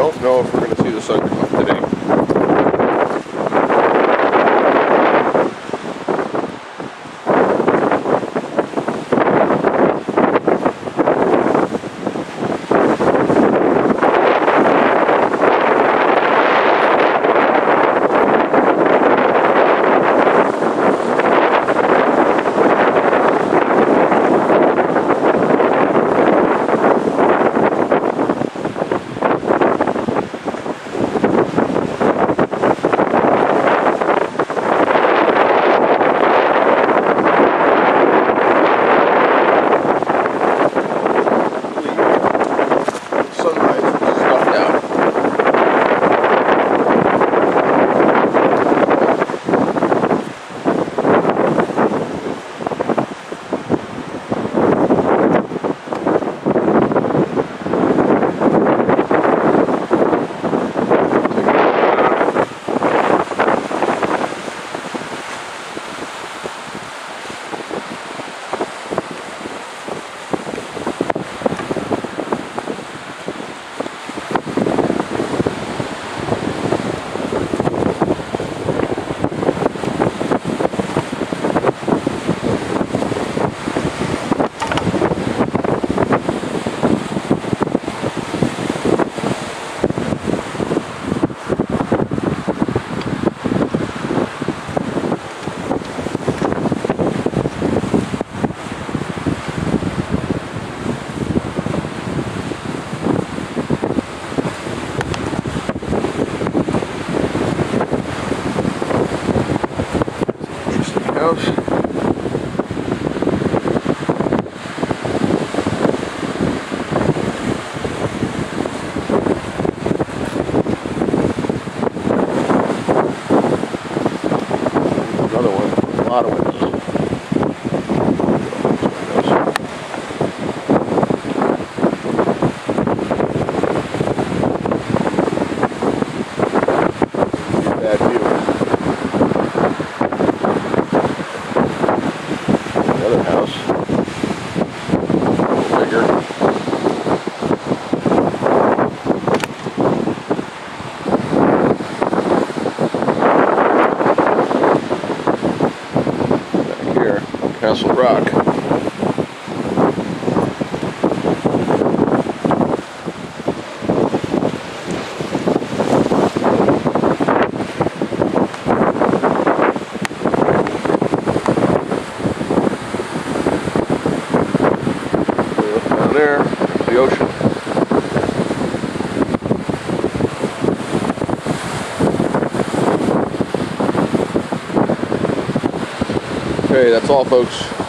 don't know if we're going to see the sun come up today. One, Castle Rock. All folks.